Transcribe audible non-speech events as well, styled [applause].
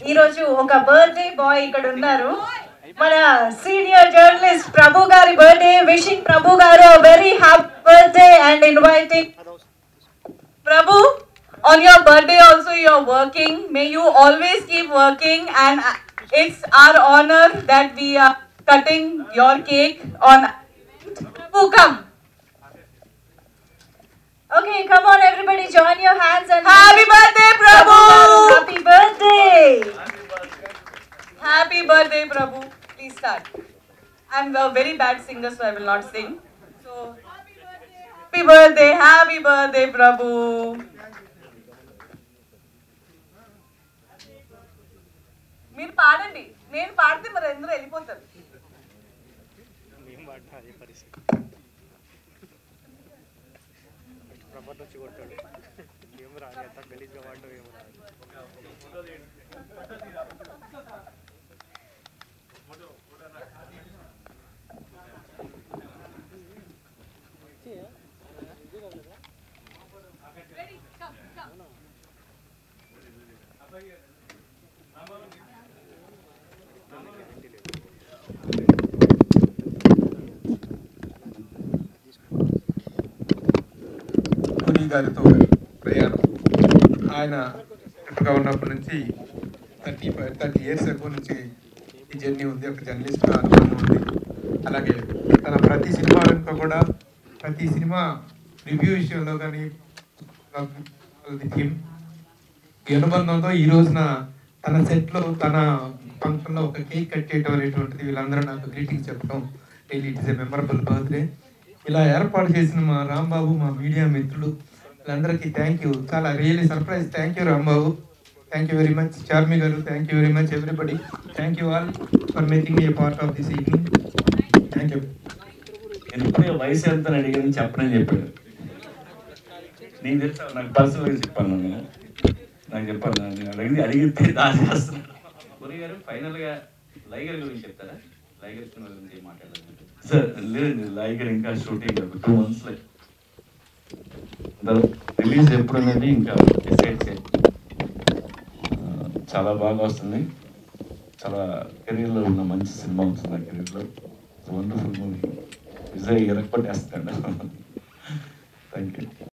ఈరోజు ఒక birthday boy ఇక్కడ ఉన్నారు మన సీనియర్ జర్నలిస్ట్ ప్రభు గారి బర్త్డే విషింగ్ ప్రభు గారు very happy birthday and inviting Prabhu, on your birthday also you're working. May you always keep working and uh, it's our honor that we are cutting your cake on Prabhu, come. Okay, come on everybody, join your hands happy birthday Prabhu. Please start. I'm a very bad singer, so I will not sing. So, happy birthday happy birthday Prabhu మీరు పాడండి నేను పాడితే మరి అందరూ వెళ్ళిపోతారు ఏం రాదు ఎంత గలీజ్గా వాడడం ఏం రాదు గారితో ప్రయాణం. ఆయన గా ఉన్నప్పటి నుంచి థర్టీ థర్టీ ఇయర్స్ ఎక్కువ నుంచి ఈ జర్నీ ఉంది. ఒక జర్నలిస్ట్గా అనుభవం ఉంది. అలాగే తన ప్రతి సినిమా వెనుక కూడా ప్రతి సినిమా రివ్యూ విషయంలో కానీ థీమ్. ఈ అనుబంధంతో ఈ రోజున తన సెట్లో తన ఫంక్షన్లో ఒక కేక్ కట్ చేయడం అనేటువంటిది వీళ్ళందరూ నాకు గ్రీటింగ్ చెప్పడం daily it is a memorable birthday. ఇలా ఏర్పాటు చేసిన మా రాంబాబు మా మీడియా మిత్రులు వీళ్ళందరికీ థ్యాంక్ యూ చాలా really surprise thank you Rambabu. Thank you very much Charmi garu thank you very much everybody thank you all for making a part of this evening thank you నేను ఇప్పుడే వయసు ఎంత అని అడిగాను చెప్పనని చెప్పాడు. నీకు తెలుసా నాకు పర్సనల్గా చెప్పాను నేను నాకు చెప్పాను నేను అడిగింది అడిగితే దాచేస్తున్నాను పూరి గారు ఫైనల్గా లైగర్ గురించి చెప్తారా? లైగర్ సినిమా గురించి ఏం మాట్లాడాలి సార్ లేదండి లైగర్ ఇంకా shooting two months like release ఎప్పుడు అనేది ఇంకా డిసైడ్ చేయాలి చాలా బాగా వస్తుంది. చాలా కెరీర్లో ఉన్న మంచి సినిమా వస్తుంది ఆ కెరీర్లో. Wonderful movie Vijay ఎరగొట్టేస్తాడు. [laughs] Thank you